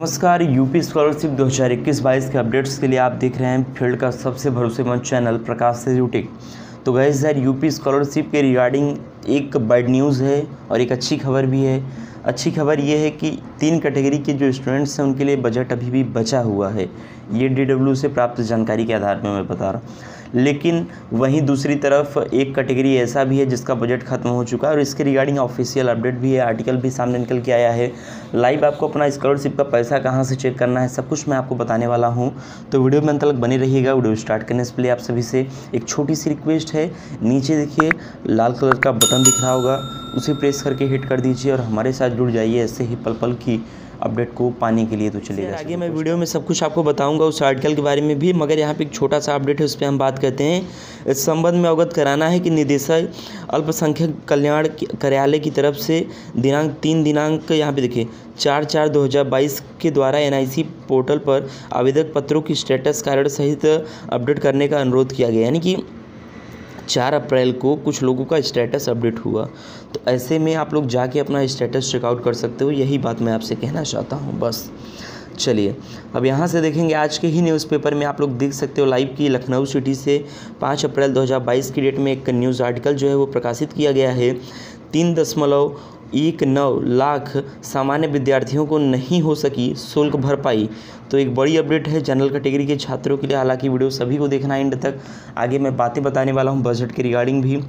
नमस्कार, UP scholarship 2021-22 के updates के लिए आप देख रहे हैं फ़ील्ड का सबसे भरोसेमंद चैनल प्रकाश से यूटिक तो गैस यार, यूपी स्कॉलरशिप के रिगार्डिंग एक बैड न्यूज़ है और एक अच्छी खबर भी है। अच्छी खबर ये है कि तीन कैटेगरी के जो स्टूडेंट्स हैं, उनके लिए बजट अभी भी बचा हुआ है। ये डी से प्राप्त जानकारी के आधार पर मैं बता रहा हूँ। लेकिन वहीं दूसरी तरफ़ एक कैटेगरी ऐसा भी है जिसका बजट ख़त्म हो चुका है और इसके रिगार्डिंग ऑफिशियल अपडेट भी है आर्टिकल भी सामने निकल के आया है। लाइव आपको अपना स्कॉलरशिप का पैसा कहाँ से चेक करना है, सब कुछ मैं आपको बताने वाला हूँ। तो वीडियो में अंत तक बनी रहिएगा, वीडियो स्टार्ट करने से पहले आप सभी से एक छोटी सी रिक्वेस्ट है। नीचे देखिए, लाल कलर का बटन दिख रहा होगा, उसे प्रेस करके हिट कर दीजिए और हमारे साथ जुड़ जाइए ऐसे ही पल पल की अपडेट को पाने के लिए तो चलिए आगे मैं वीडियो में सब कुछ आपको बताऊँगा उस आर्टिकल के बारे में भी मगर यहाँ पे एक छोटा सा अपडेट है उस पर हम बात करते हैं। इस संबंध में अवगत कराना है कि निदेशक अल्पसंख्यक कल्याण कार्यालय की तरफ़ से दिनांक तीन दिनांक यहाँ पे देखिए चार चार दो हज़ार बाईस के द्वारा एनआईसी पोर्टल पर आवेदक पत्रों की स्टेटस कारण सहित अपडेट करने का अनुरोध किया गया यानी कि चार अप्रैल को कुछ लोगों का स्टेटस अपडेट हुआ। तो ऐसे में आप लोग जाके अपना स्टेटस चेकआउट कर सकते हो, यही बात मैं आपसे कहना चाहता हूँ, बस। चलिए, अब यहाँ से देखेंगे आज के ही न्यूज़पेपर में आप लोग देख सकते हो लाइव की लखनऊ सिटी से पाँच अप्रैल 2022 की डेट में एक न्यूज़ आर्टिकल जो है वो प्रकाशित किया गया है। तीन दशमलव एक नौ लाख सामान्य विद्यार्थियों को नहीं हो सकी शुल्क भरपाई। तो एक बड़ी अपडेट है जनरल कैटेगरी के छात्रों के लिए। हालाँकि वीडियो सभी को देखना एंड तक। आगे मैं बातें बताने वाला हूँ, बजट के रिगार्डिंग भी।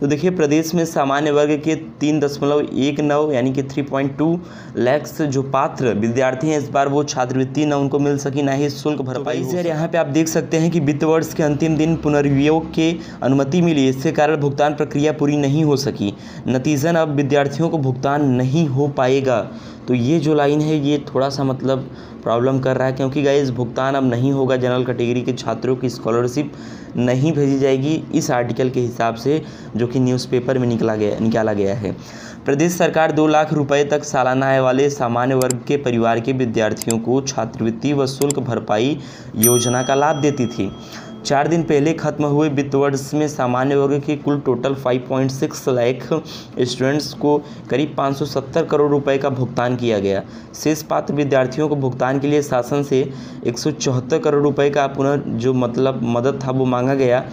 तो देखिए प्रदेश में सामान्य वर्ग के तीन दशमलव एक नौ यानी कि थ्री पॉइंट टू लैक्स जो पात्र विद्यार्थी हैं इस बार वो छात्रवृत्ति न उनको मिल सकी ना ही शुल्क भरपाई तो यहाँ पे आप देख सकते हैं कि वित्त वर्ष के अंतिम दिन पुनर्वियोग के अनुमति मिली इसके कारण भुगतान प्रक्रिया पूरी नहीं हो सकी। नतीजन अब विद्यार्थियों को भुगतान नहीं हो पाएगा। तो ये जो लाइन है, ये थोड़ा सा मतलब प्रॉब्लम कर रहा है क्योंकि गाइज़ भुगतान अब नहीं होगा जनरल कैटेगरी के छात्रों की स्कॉलरशिप नहीं भेजी जाएगी इस आर्टिकल के हिसाब से जो कि न्यूज़पेपर में निकला गया, निकाला गया है। प्रदेश सरकार दो लाख रुपए तक सालाना आय वाले सामान्य वर्ग के परिवार के विद्यार्थियों को छात्रवृत्ति व शुल्क भरपाई योजना का लाभ देती थी। चार दिन पहले खत्म हुए वित्त वर्ष में सामान्य वर्ग के कुल टोटल 5.6 लाख स्टूडेंट्स को करीब 570 करोड़ रुपए का भुगतान किया गया। शेष पात्र विद्यार्थियों को भुगतान के लिए शासन से एक सौ चौहत्तर करोड़ रुपये का पुनः जो मतलब मदद था वो मांगा गया।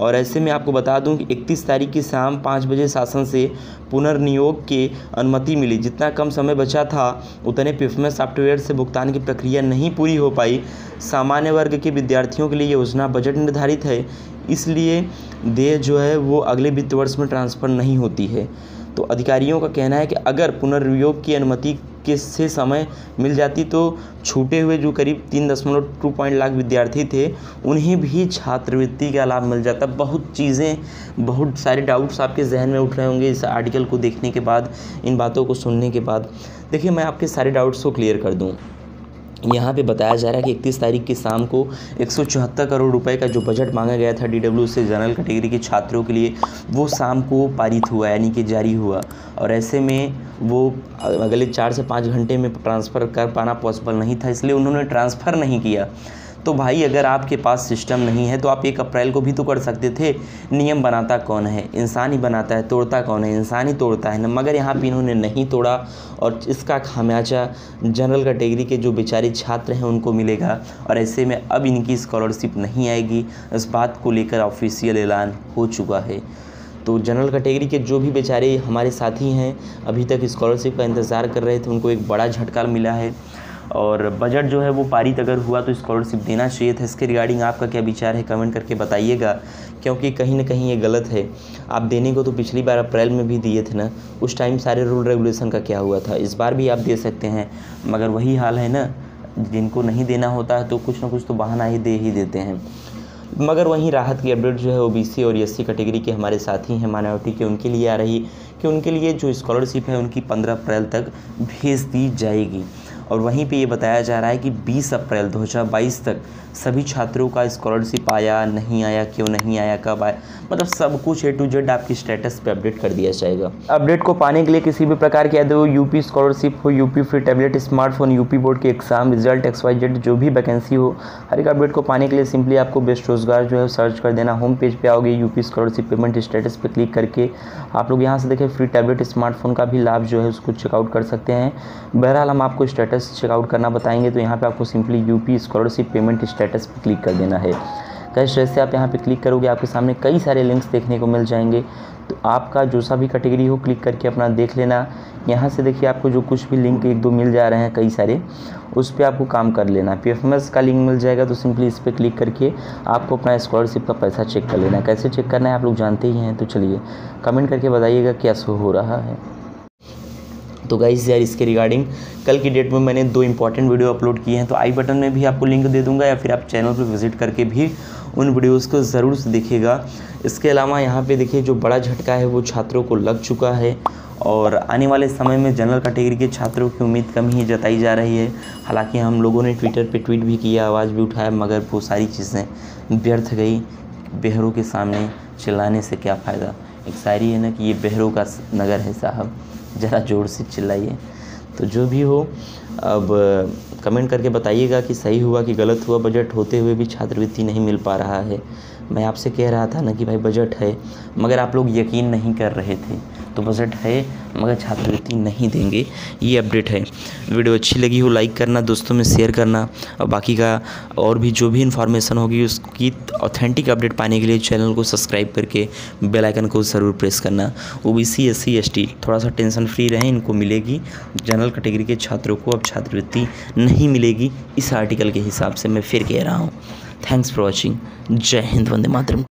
और ऐसे में आपको बता दूँ कि 31 तारीख की शाम पाँच बजे शासन से पुनर्नियोग के अनुमति मिली। जितना कम समय बचा था, उतने पिफमे सॉफ्टवेयर से भुगतान की प्रक्रिया नहीं पूरी हो पाई। सामान्य वर्ग के विद्यार्थियों के लिए योजना बजट निर्धारित है, इसलिए देय जो है वो अगले वित्त वर्ष में ट्रांसफ़र नहीं होती है। तो अधिकारियों का कहना है कि अगर पुनर्वियोग की अनुमति के से समय मिल जाती तो छूटे हुए जो करीब तीन दशमलव टू पॉइंट लाख विद्यार्थी थे, उन्हें भी छात्रवृत्ति का लाभ मिल जाता। बहुत चीज़ें, बहुत सारे डाउट्स आपके जहन में उठ रहे होंगे इस आर्टिकल को देखने के बाद, इन बातों को सुनने के बाद। देखिए, मैं आपके सारे डाउट्स को क्लियर कर दूँ। यहाँ पे बताया जा रहा है कि इकतीस तारीख की शाम को एक सौ चौहत्तर करोड़ रुपए का जो बजट मांगा गया था डीडब्ल्यू से जनरल कैटेगरी के छात्रों के लिए, वो शाम को पारित हुआ, यानी कि जारी हुआ। और ऐसे में वो अगले चार से पाँच घंटे में ट्रांसफ़र कर पाना पॉसिबल नहीं था, इसलिए उन्होंने ट्रांसफ़र नहीं किया। तो भाई, अगर आपके पास सिस्टम नहीं है तो आप एक अप्रैल को भी तो कर सकते थे। नियम बनाता कौन है? इंसान ही बनाता है, तोड़ता कौन है? इंसान ही तोड़ता है ना। मगर यहाँ पर इन्होंने नहीं तोड़ा और इसका खामियाजा जनरल कैटेगरी के जो बेचारे छात्र हैं, उनको मिलेगा। और ऐसे में अब इनकी स्कॉलरशिप नहीं आएगी। इस बात को लेकर ऑफिशियल ऐलान हो चुका है। तो जनरल कैटेगरी के जो भी बेचारे हमारे साथी हैं, अभी तक स्कॉलरशिप का इंतज़ार कर रहे थे, उनको एक बड़ा झटका मिला है। और बजट जो है वो पारित अगर हुआ तो स्कॉलरशिप देना चाहिए था। इसके रिगार्डिंग आपका क्या विचार है कमेंट करके बताइएगा, क्योंकि कहीं ना कहीं ये गलत है। आप देने को तो पिछली बार अप्रैल में भी दिए थे ना, उस टाइम सारे रूल रेगुलेशन का क्या हुआ था? इस बार भी आप दे सकते हैं, मगर वही हाल है ना, जिनको नहीं देना होता है तो कुछ ना कुछ तो बहाना ही दे ही देते हैं। मगर वहीं राहत की अपडेट जो है ओ सी और एस कैटेगरी के हमारे साथी हैं माइनॉरिटी के, उनके लिए आ रही, कि उनके लिए जो स्कॉलरशिप है, उनकी पंद्रह अप्रैल तक भेज दी जाएगी। और वहीं पे ये बताया जा रहा है कि 20 अप्रैल 2022 तक सभी छात्रों का स्कॉलरशिप आया, नहीं आया, क्यों नहीं आया, कब आया? मतलब सब कुछ ए टू जेड आपकी स्टेटस पे अपडेट कर दिया जाएगा। अपडेट को पाने के लिए किसी भी प्रकार की यदि यूपी स्कॉलरशिप हो UP free tablet smartphone UP board के exam result X Y Z जो भी वैकेंसी हो, हर एक अपडेट को पाने के लिए सिंपली आपको बेस्ट रोज़गार जो है सर्च कर देना। होम पेज पे आओगे यूपी स्कॉलरशिप पेमेंट स्टेटस पे क्लिक करके आप लोग यहाँ से देखें फ्री टैबलेट स्मार्टफ़ोन का भी लाभ जो है उसको चेकआउट कर सकते हैं। बहरहाल हम आपको स्टेटस से चेकआउट करना बताएँगे तो यहाँ पे आपको simply UP scholarship payment status पर क्लिक कर देना है। कैश जैसे आप यहाँ पे क्लिक करोगे, आपके सामने कई सारे लिंक्स देखने को मिल जाएँगे। तो आपका जो सा भी कैटेगरी हो क्लिक करके अपना देख लेना। यहाँ से देखिए आपको जो कुछ भी लिंक एक दो मिल जा रहे हैं, कई सारे, उस पर आपको काम कर लेना। पी एफ़ का लिंक मिल जाएगा तो सिंपली इस पर क्लिक करके आपको अपना स्कॉलरशिप का पैसा चेक कर लेना। कैसे चेक करना है, आप लोग जानते ही हैं तो चलिए कमेंट करके बताइएगा क्या शो हो रहा है। तो गाइज़ यार, इसके रिगार्डिंग कल की डेट में मैंने दो इंपॉर्टेंट वीडियो अपलोड किए हैं तो आई बटन में भी आपको लिंक दे दूँगा या फिर आप चैनल पर विज़िट करके भी उन वीडियोस को ज़रूर से देखिएगा। इसके अलावा यहाँ पे देखिए, जो बड़ा झटका है, वो छात्रों को लग चुका है और आने वाले समय में जनरल कैटेगरी के छात्रों की उम्मीद कम ही जताई जा रही है। हालाँकि हम लोगों ने ट्विटर पे ट्वीट भी किया, आवाज़ भी उठाया, मगर वो सारी चीज़ें व्यर्थ गई। बेहरों के सामने चिल्लाने से क्या फ़ायदा? एक शायरी है ना कि ये बहरों का नगर है साहब। ज़रा ज़ोर से चिल्लाइए। तो जो भी हो, अब, कमेंट करके बताइएगा कि सही हुआ कि गलत हुआ। बजट होते हुए भी छात्रवृत्ति नहीं मिल पा रहा है। मैं आपसे कह रहा था ना कि भाई बजट है, मगर आप लोग यकीन नहीं कर रहे थे। तो बजट है, मगर छात्रवृत्ति नहीं देंगे। ये अपडेट है। वीडियो अच्छी लगी हो लाइक करना, दोस्तों में शेयर करना, और बाकी का और भी जो भी इन्फॉर्मेशन होगी, उसकी ऑथेंटिक अपडेट पाने के लिए चैनल को सब्सक्राइब करके बेल आइकन को ज़रूर प्रेस करना। O B C S C S T थोड़ा सा टेंशन फ्री रहें, इनको मिलेगी। जनरल कैटेगरी के छात्रों को अब छात्रवृत्ति नहीं मिलेगी। इस आर्टिकल के हिसाब से मैं फिर कह रहा हूँ। थैंक्स फॉर वॉचिंग जय हिंद, वंदे मातरम।